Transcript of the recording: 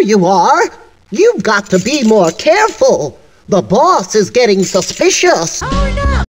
there you are. You've got to be more careful. The boss is getting suspicious. Oh no!